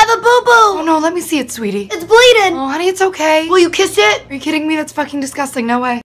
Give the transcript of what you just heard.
Have a boo-boo. Oh no, let me see it, sweetie. It's bleeding. Oh, honey, it's okay. Will you kiss it? Are you kidding me? That's fucking disgusting. No way.